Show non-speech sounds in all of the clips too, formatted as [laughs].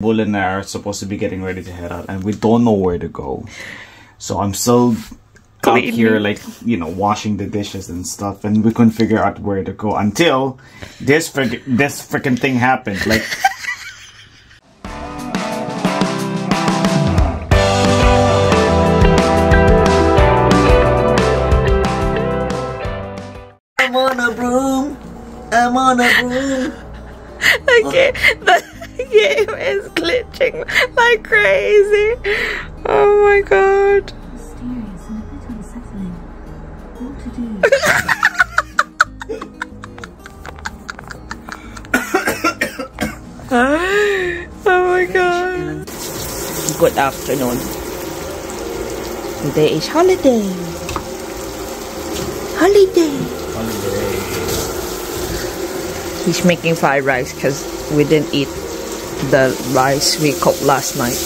Bull and I are supposed to be getting ready to head out, and we don't know where to go. So I'm still out Cleaning. here, like you know, washing the dishes and stuff, and we couldn't figure out where to go until this frig- this freaking thing happened. Like. [laughs] I'm on a broom. I'm on a broom. okay, game, the game is glitching like crazy. Oh my god. mysterious [coughs] and a bit unsettling. What to do? Oh my god. Good afternoon. Today is holiday. holiday. Holiday. He's making fried rice because we didn't eat the rice we cooked last night.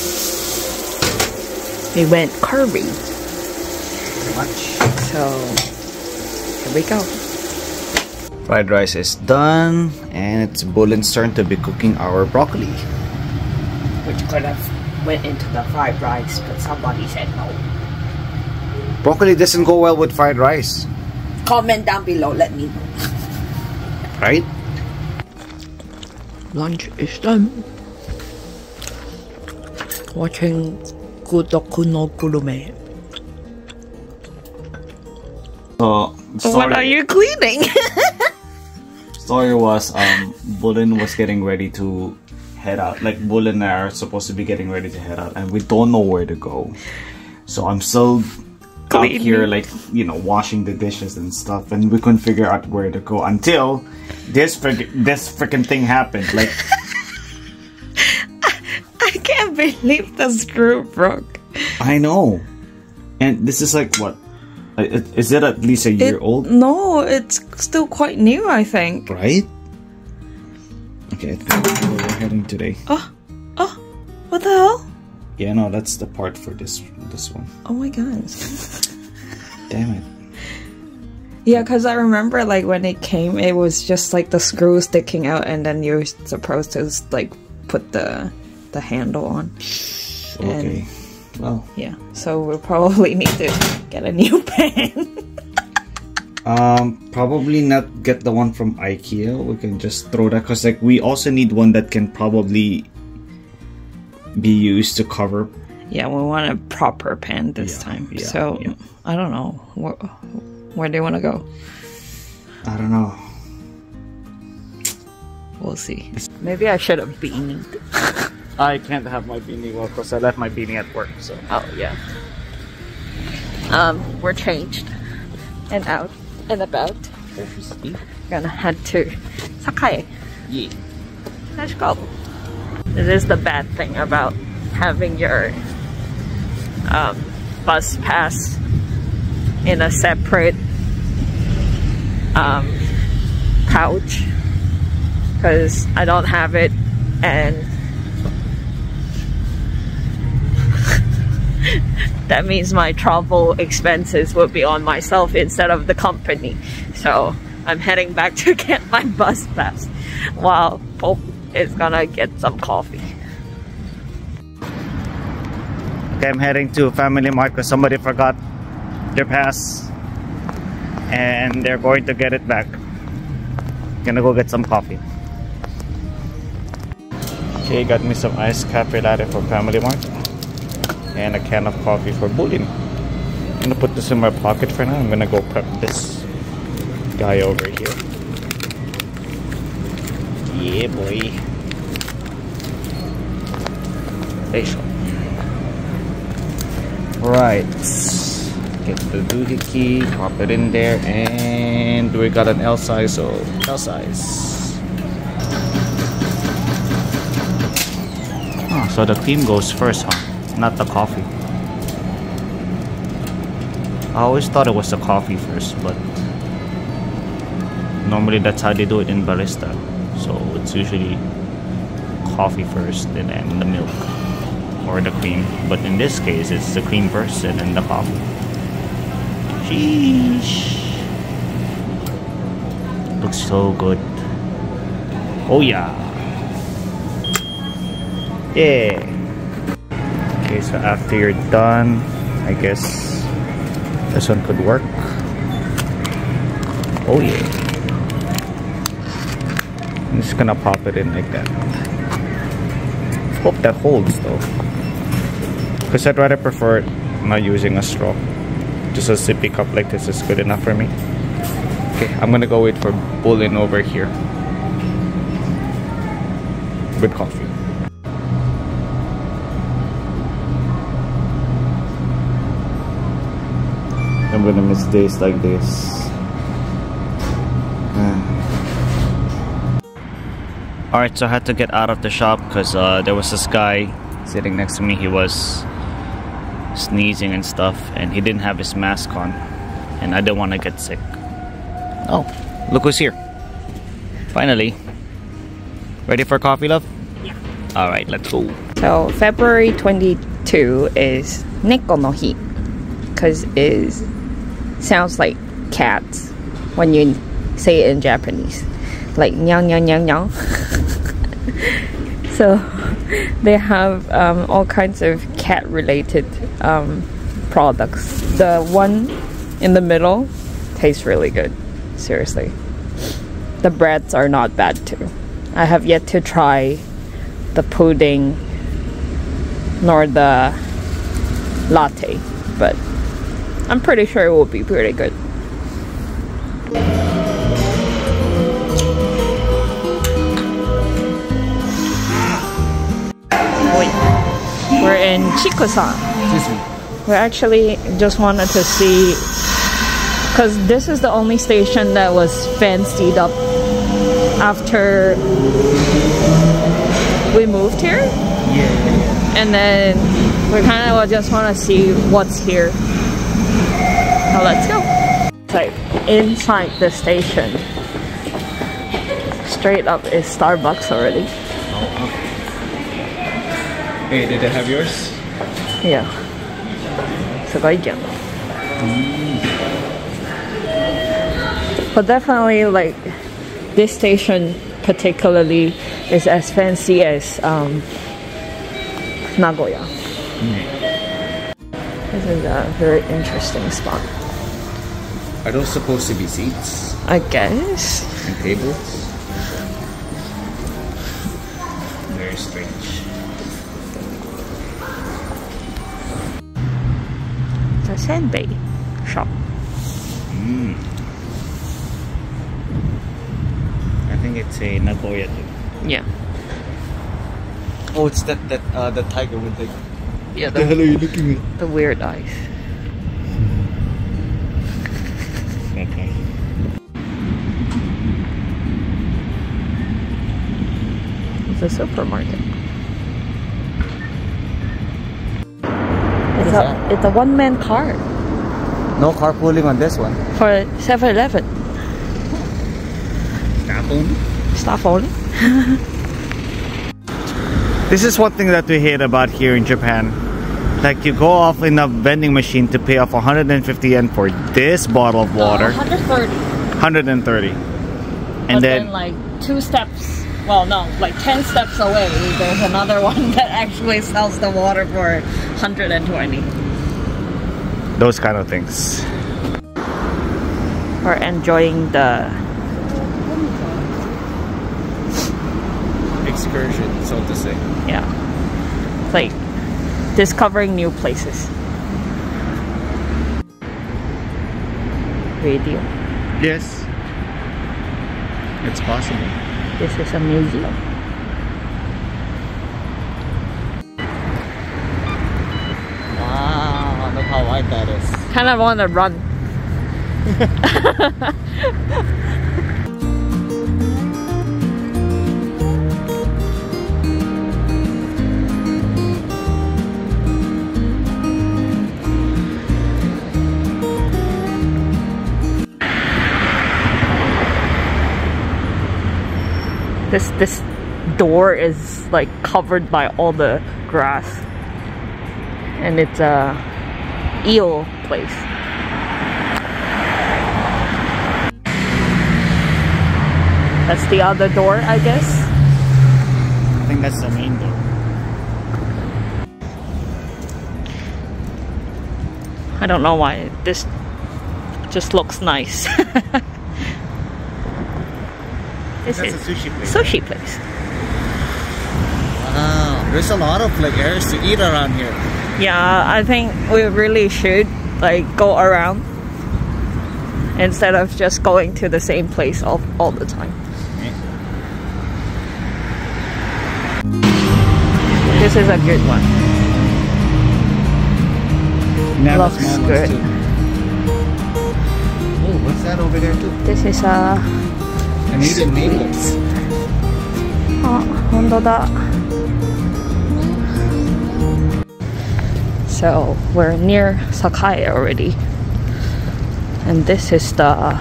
We went curry. So here we go. Fried rice is done, and it's Bulin's turn to be cooking our broccoli. Which could have went into the fried rice, but somebody said no. Broccoli doesn't go well with fried rice, Comment down below, let me know. right? Lunch is done. Watching Kodoku no Gurume. So, story, What are you cleaning? [laughs] story was um Bulin was getting ready to head out. Like Bulin and I are supposed to be getting ready to head out, and we don't know where to go. So I'm still out here, like you know, washing the dishes and stuff, and we couldn't figure out where to go until this frig- this freaking thing happened. Like. [laughs] Believe the screw broke. I know. And this is like what? Is it at least a year It- old? No, it's still quite new, I think. Right? Okay, I think where we're heading today. Oh, oh, what the hell? Yeah, no, that's the part for this this one. Oh my god. Damn it. Yeah, because I remember like when it came, it was just like the screw sticking out, and then you're supposed to like put the the handle on. Okay. Well, Yeah, so we'll probably [laughs] need to get a new [laughs] pen. um, probably not get the one from IKEA. We can just throw that because like we also need one that can probably be used to cover. yeah, we want a proper pen this Yeah, time. yeah, so yeah. I don't know where, where do you want to go. I don't know. We'll see. Maybe I should have beanied. [laughs] I can't have my beanie well because I left my beanie at work. So Oh yeah. Um, we're changed and out and about. Gonna head to Sakae. yeah. Let's go. This is the bad thing about having your um, bus pass in a separate um, pouch because I don't have it and [laughs] that means my travel expenses will be on myself instead of the company. So I'm heading back [laughs] to get my bus pass while Pope is gonna get some coffee. Okay, I'm heading to Family Mart because somebody forgot their pass and they're going to get it back. Gonna go get some coffee. Okay, got me some iced cafe latte for Family Mart and a can of coffee for Bulin. I'm gonna put this in my pocket for now. I'm gonna go prep this guy over here. Yeah, boy. Facial. Right. Get the doohickey, pop it in there, and we got an L size, so L size. Oh, so the cream goes first, huh? Not the coffee. I always thought it was the coffee first, but normally that's how they do it in barista. So it's usually coffee first and then the milk or the cream. But in this case, it's the cream first and then the coffee. Sheesh. Looks so good. Oh yeah. Yeah. Okay, so after you're done, I guess this one could work. Oh yeah. I'm just gonna pop it in like that. Hope that holds though. Because I'd rather prefer not using a straw. Just a sippy cup like this is good enough for me. Okay, I'm gonna go wait for Bulin over here. With coffee. I'm gonna miss days like this. Alright, so I had to get out of the shop because uh, there was this guy sitting next to me. He was sneezing and stuff, and he didn't have his mask on. And I didn't want to get sick. Oh, look who's here. Finally. Ready for coffee, love? Yeah. Alright, let's go. So February 22 is Neko no Hi because it sounds like cats when you say it in Japanese. Like nyang nyang nyang nyang. [laughs] so they have um, all kinds of cat related um, products. The one in the middle tastes really good. Seriously. The breads are not bad too. I have yet to try the pudding nor the latte, but I'm pretty sure it will be pretty good. Wait, we're in Chikusan. We actually just wanted to see because this is the only station that was fancied up after we moved here Yeah. and then we kind of just want to see what's here. Let's go. So inside the station, straight up is Starbucks already. Oh, okay. Hey, did they have yours? Yeah. So go again. But definitely like this station particularly is as fancy as um, Nagoya. Mm. This is a very interesting spot. Are those supposed to be seats I guess. and tables? Very strange. It's a senbei shop. I think it's a Nagoya too. Yeah. Oh, it's that that uh, the tiger with the. Yeah, The hell are you looking at? the weird eyes. It's a supermarket. It's a, it's a one man car No carpooling on this one. for 7 Eleven. Apple. Staff only. [laughs] This is one thing that we hate about here in Japan. Like you go off in a vending machine to pay off 150 yen for this bottle of uh, water, 130. 130, and but then, then, like two steps, well, no, like 10 steps away, there's another [laughs] one that actually sells the water for 120. those kind of things. We're enjoying the Excursion, so to say. yeah, it's like discovering new places. Radio. Yes, it's possible. This is a museum. Wow, look how wide that is. Kind of want to run. [laughs] This this door is like covered by all the grass. And it's a eel place. That's the other door, I guess. I think that's the main door. I don't know why this just looks nice. [laughs] this That's is a sushi place. sushi place. Wow, there's a lot of like areas to eat around here. Yeah, I think we really should like go around instead of just going to the same place all, all the time. This is a good one. Looks good. Oh, what's that over there too? This is a I need a maple. So we're near Sakae already, and this is the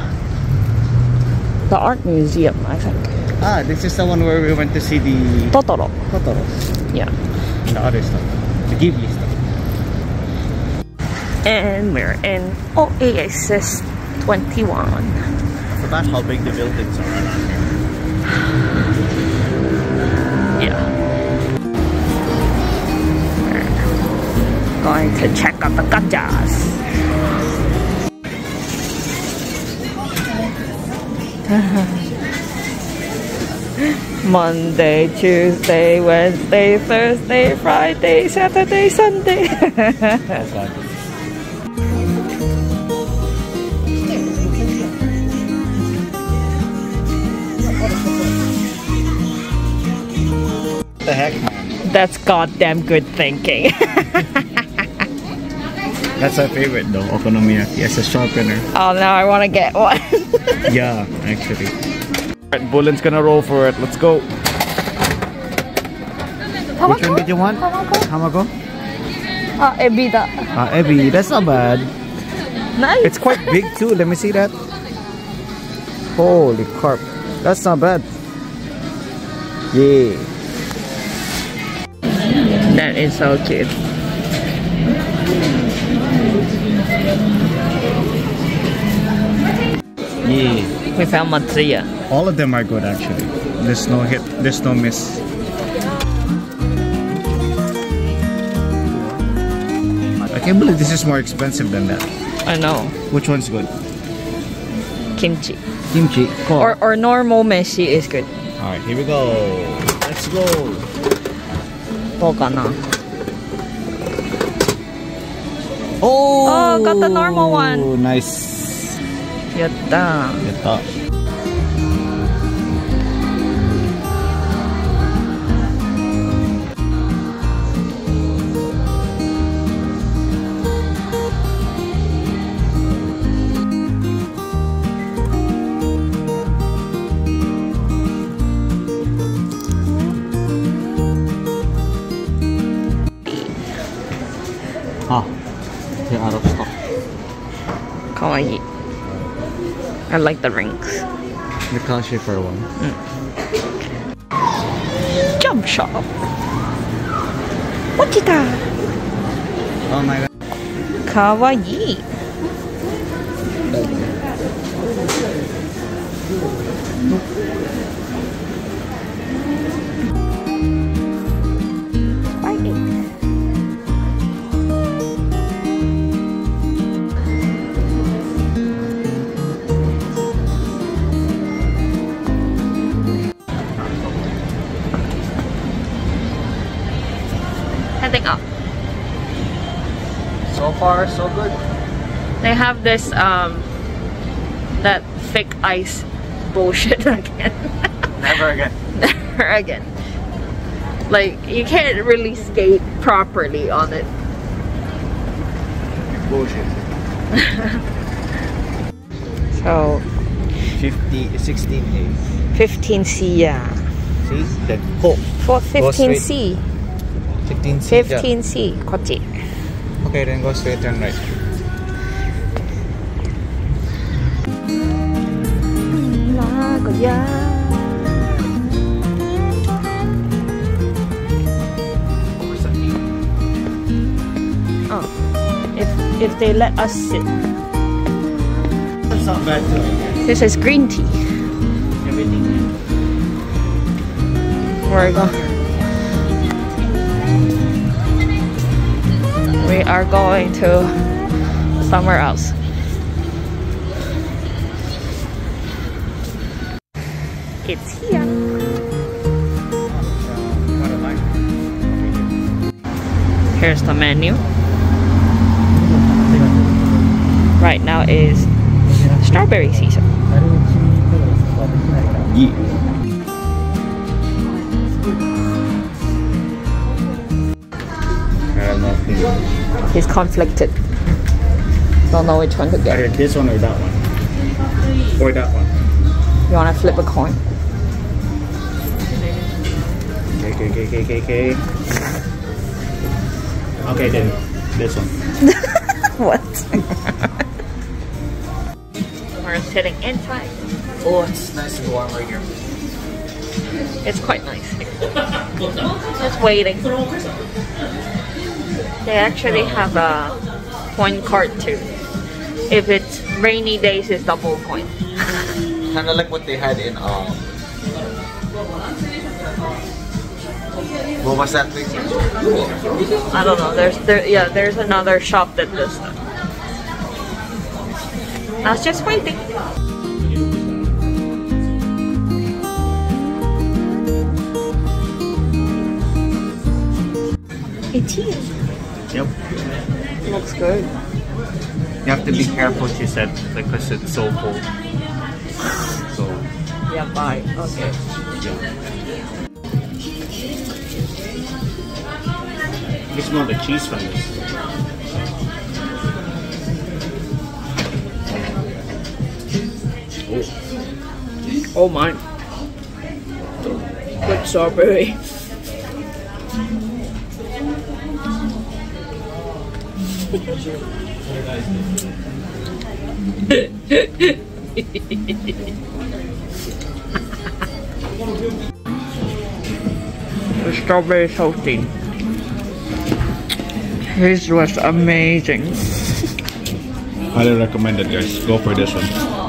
the art museum, I think. Ah, this is the one where we went to see the Totoro. Totoro. Yeah. And the other stuff, the Ghibli stuff. And we're in Oasis 21. Forgot how big the buildings are. Yeah. Going to check out the gachas. [laughs] Monday, Tuesday, Wednesday, Thursday, Friday, Saturday, Sunday. [laughs] That's goddamn good thinking. [laughs] That's our favorite though, okonomiyaki as a sharpener. oh, now I want to get one. [laughs] Yeah, actually. Alright, Bulin's gonna roll for it. Let's go. Which one did you want? Hamago? Ah, ebida. Ah, Ebi, that's not bad. Nice. It's quite big too. Let me see that. Holy carp. That's not bad. Yeah. That is so cute. Yeah. We found Matsuya. All of them are good actually. There's no hit, there's no miss. I can't believe this is more expensive than that. I know. Which one's good? Kimchi. Kimchi. Cool. Or or normal meshi is good. Alright, here we go. Let's go. こうかな。おおやったやった。kawaii. I like the rings. The classy for one. Mm. Jump shop. What's it? Oh my god. Kawaii. have this, um, that thick ice bullshit [laughs] again. Never again. Never again. Like, you can't really skate properly on it. Bullshit. [laughs] so... 15 16A. 15C, yeah. See? That four. Four, 15C. 15C. 15C, yeah. 15C. Okay, then go straight and right. Oh. If if they let us sit. That's not bad too. This is green tea. Everything. We're going. We are going to somewhere else. It's here. Here's the menu. Right now is strawberry season. Yeah. I don't know if He's conflicted. Don't know which one to get. either this one or that one. Or that one. You wanna flip a coin? Okay, okay, okay, okay, okay, okay. Okay, then this one. [laughs] What? We're sitting inside. Oh, it's nice and warm right here. It's quite nice. Just waiting. They actually have a point card too. If it's rainy days, it's double point. Kind of like what they had in um. What was that thing? I don't know. There's there yeah. There's another shop that does that. I was just waiting. It's here. Yep. Looks good. You have to be careful, she said, because it's so cold. So, Yeah, bye. Okay. You smell the cheese from this. Oh. oh my. Good strawberry. the strawberry toasting. This was amazing. Highly recommended, guys. Go for this one.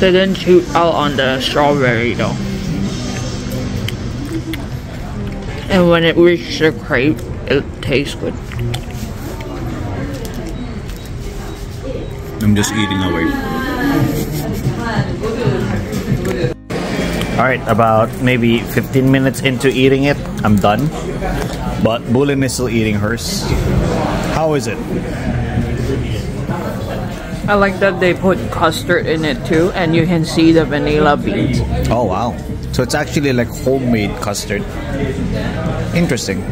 They didn't shoot out on the strawberry though. And when it reached the crepe, it tastes good. I'm just eating away. Alright, about maybe 15 minutes into eating it, I'm done. But Bulin is still eating hers. How is it? I like that they put custard in it too, and you can see the vanilla beans. Oh wow. So it's actually like homemade custard. Interesting.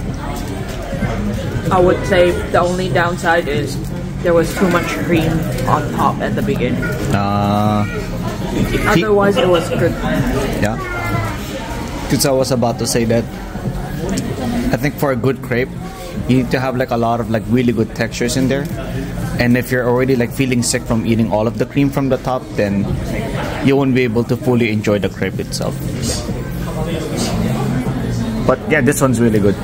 I would say the only downside is there was too much cream on top at the beginning. Uh, Otherwise, it was good. yeah. Because I was about to say that I think for a good crepe, you need to have like a lot of like really good textures in there. And if you're already like feeling sick from eating all of the cream from the top, then you won't be able to fully enjoy the crepe itself. But yeah, this one's really good.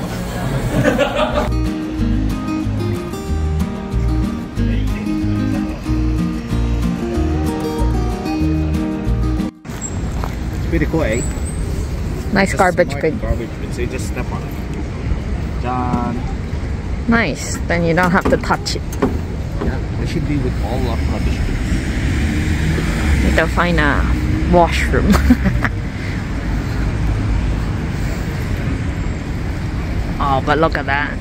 Pretty cool, eh? Nice garbage bin. Garbage bin. So you just step on it. Done. Nice. Then you don't have to touch it. Yeah, it should be with all our rubbish bins. Need to find a washroom. [laughs] oh, but look at that.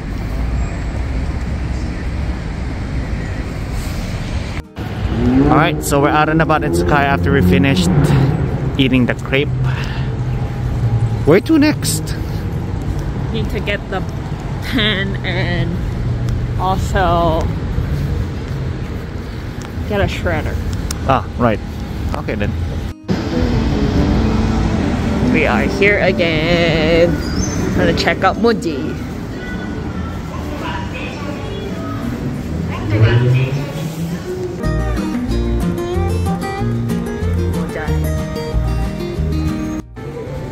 Alright, so we're out and about in Sakae after we finished eating the crepe. Where to next? Need to get the pen and also get a shredder. Ah, right. Okay then. We are here again. Gonna check out Muji.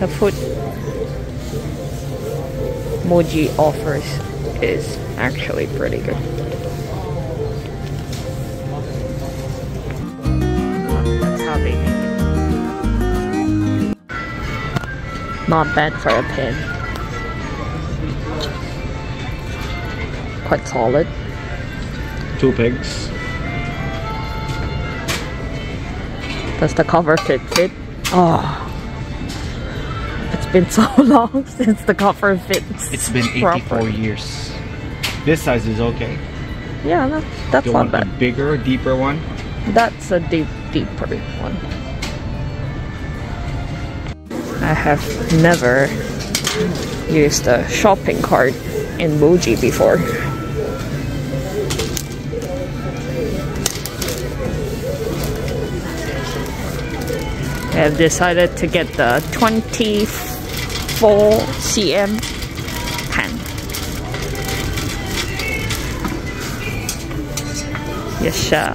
The food Muji offers is actually pretty good. That's how they make it. Not bad for a pen. quite solid. Two pigs. Does the cover fit fit? Oh. It's been so [laughs] long since the cover fits. It's been 84 proper. years. This size is okay. Yeah, that, that's Do you not want a bad. bigger, deeper one? That's a deep, deeper one. I have never used a shopping cart in Muji before. I have decided to get the 24 cm pen. Yes, sir.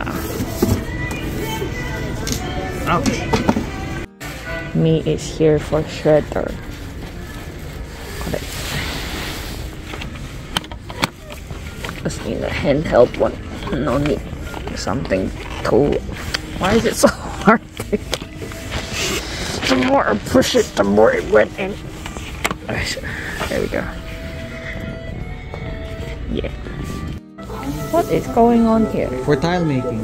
Ouch. Me is here for shredder. Got it. Just need a handheld one. No need something cool. Why is it so [laughs] hard? the more I push it, the more it went in. Alright, There we go. Yeah. What is going on here? For tile making.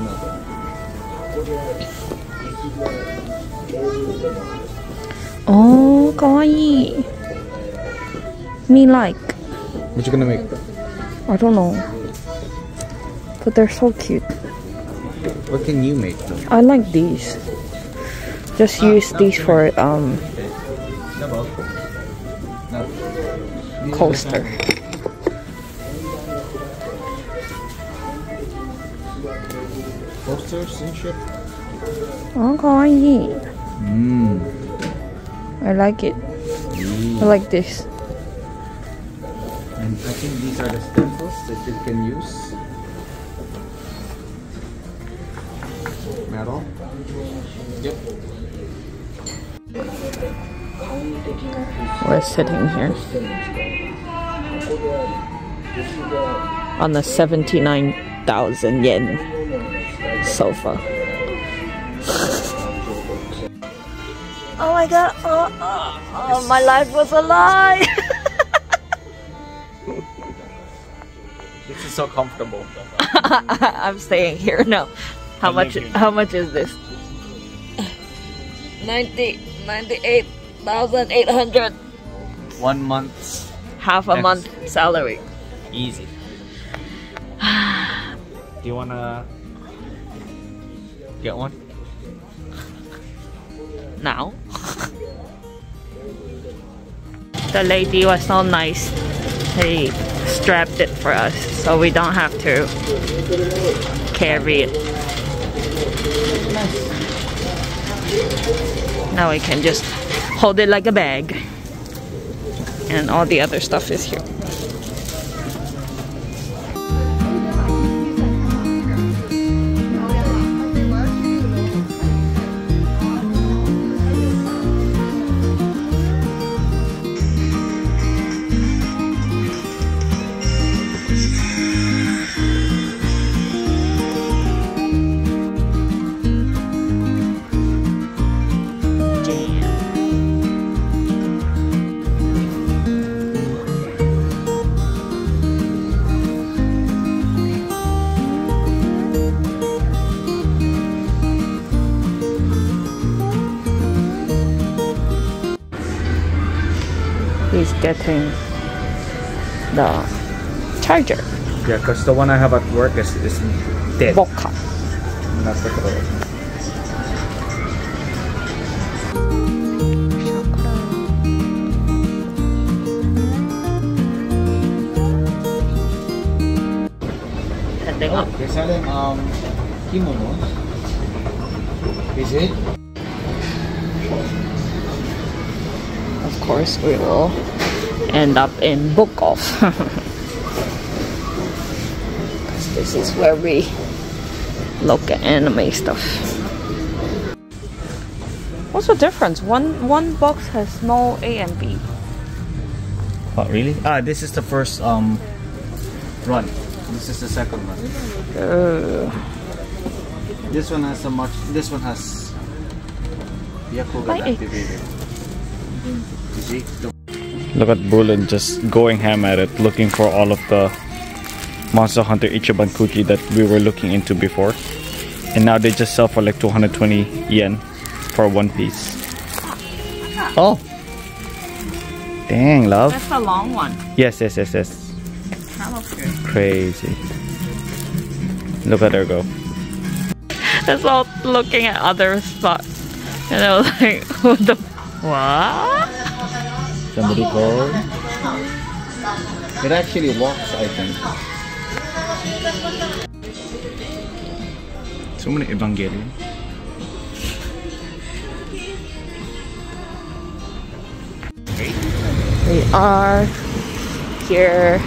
Oh, kawaii. Me like. What you gonna make? I don't know. But they're so cute. What can you make though? I like these. Just use these for um coaster. Posters and shit? Oh, kawaii. Mmm. I like it. I like this. And I think these are the stencils that you can use. Metal. Yep. We're sitting here on the 79,000 yen sofa. oh my god, oh, oh, oh, my life was a lie! [laughs] This is so comfortable. [laughs] I'm staying here now. How I much how much is this? 90 98,800 One month. half a Ex- month salary. Easy. Do you wanna get one? now. the lady was so nice. They strapped it for us so we don't have to carry it. Now we can just hold it like a bag. And all the other stuff is here. Getting the charger. Yeah, because the one I have at work is, is dead. Boca. Not the color. Ending up. They're selling um kimonos. Is it? Of course, we will end up in book off. 'Cause this is where we look at anime stuff. What's the difference? One one box has no A and B. Oh really? Ah, this is the first um run. This is the second one. Uh, This one has a much. This one has Yakugan Why it- activated. You see? Look at Bulin just going ham at it, looking for all of the Monster Hunter Ichiban Kuji that we were looking into before. And now they just sell for like 220 yen for one piece. Oh! Dang, love. That's the long one. Yes, yes, yes, yes. That looks good. Crazy. Look at her go. That's all looking at other spots. And I was like, [laughs] what the what? Somebody called. It actually walks, I think. So many Evangelion. We are here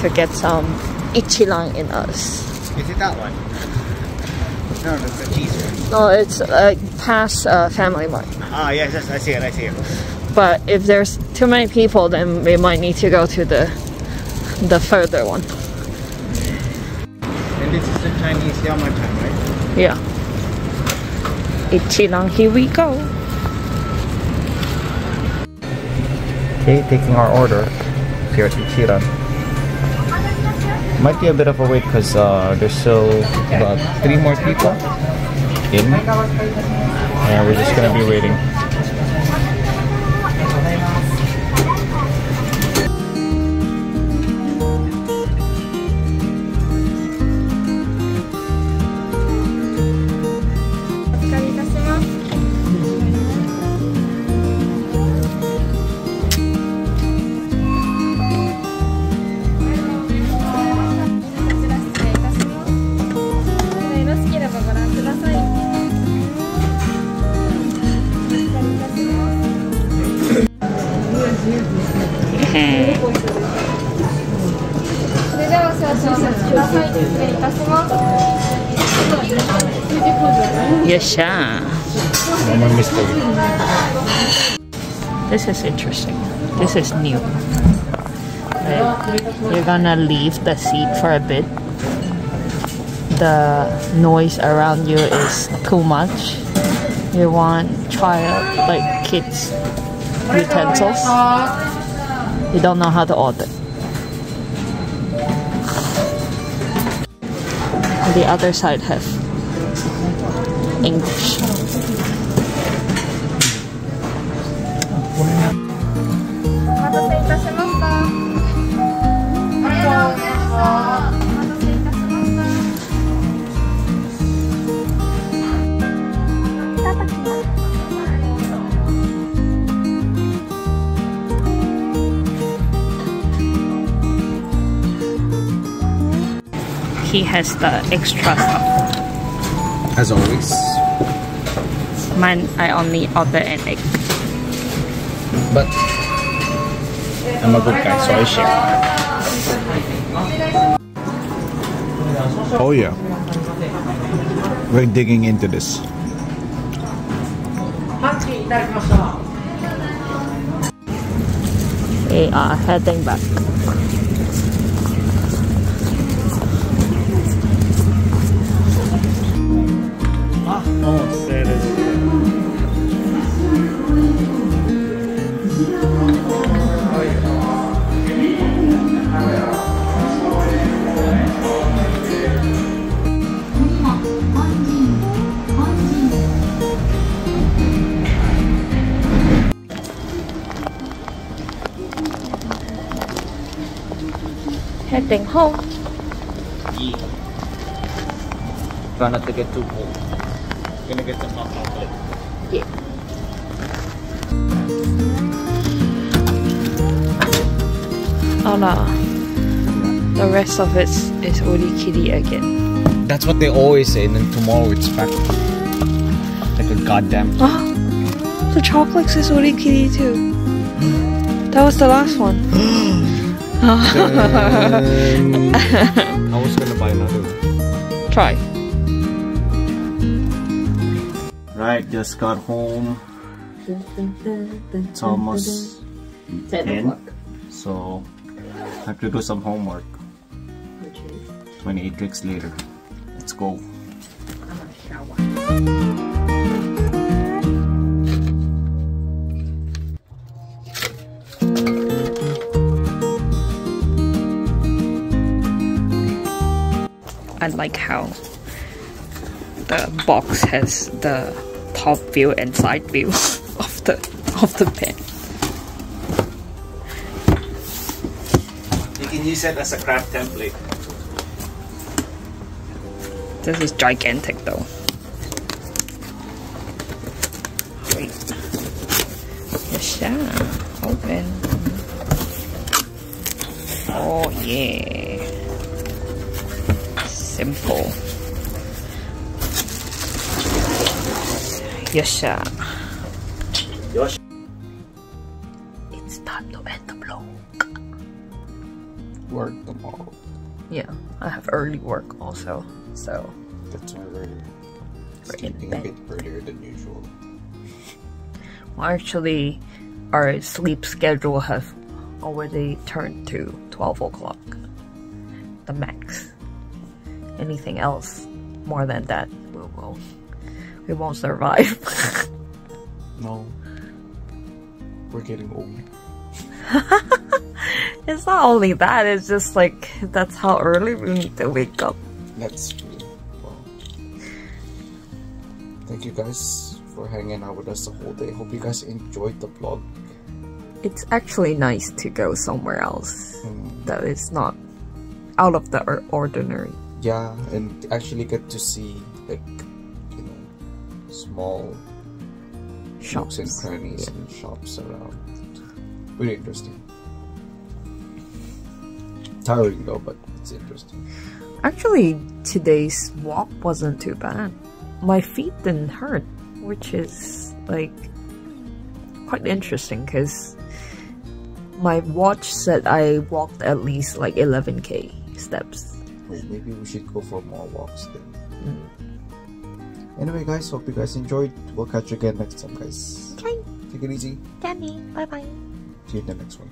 to get some ichiran in us. Is it that one? No, that's the cheese one. No, it's uh, past uh, Family Mart. Ah, yes, yes, I see it, I see it. But if there's too many people, then we might need to go to the the further one. And this is the Chinese Yamachan, right? Yeah. Ichiran, here we go. Okay, taking our order here at Ichiran. Might be a bit of a wait because uh, there's still about three more people in. And we're just gonna be waiting. Mystery. This is interesting. This is new. Like, you're gonna leave the seat for a bit. The noise around you is too much. You want try out like kids utensils. You don't know how to order. The other side have English. He has the extra stuff. As always. Mine, I only order an egg. But I'm a good guy, so I share. Oh yeah. We're digging into this. We are heading back. Ah, oh, Heading home. Try not to get too cold. Gonna get some hot Oh no. The rest of it is urikire again. That's what they always say, and then tomorrow it's back. Like a goddamn. Oh, the chocolates is urikire too. That was the last one. [gasps] [laughs] I was gonna buy another one. Try. Right, just got home. It's almost 10. o'clock, So, have to do some homework. 28 weeks later. Let's go. I like how the box has the top view and side view [laughs] of the of the pen. Can use it as a craft template. This is gigantic though. Wait. Yeah. Open. Oh yeah. Simple. Yes. I have early work also, so That's why we're sleeping a bit earlier than usual. well, actually, our sleep schedule has already turned to 12 o'clock, the max. Anything else more than that, we will we won't survive. [laughs] No. We're getting old. [laughs] it's not only that; it's just like that's how early we need to wake up. That's true. Well, thank you guys for hanging out with us the whole day. Hope you guys enjoyed the vlog. It's actually nice to go somewhere else Mm, that is not out of the ordinary. yeah, and actually get to see like you know small shops and crannies and shops around. Pretty interesting. Tiring though, but it's interesting. Actually, today's walk wasn't too bad. My feet didn't hurt, which is like quite interesting because my watch said I walked at least like 11k steps. Oh, maybe we should go for more walks then. Mm. Anyway, guys, hope you guys enjoyed. We'll catch you again next time, guys. Okay, Take it easy. Danny, bye bye. See you in the next one.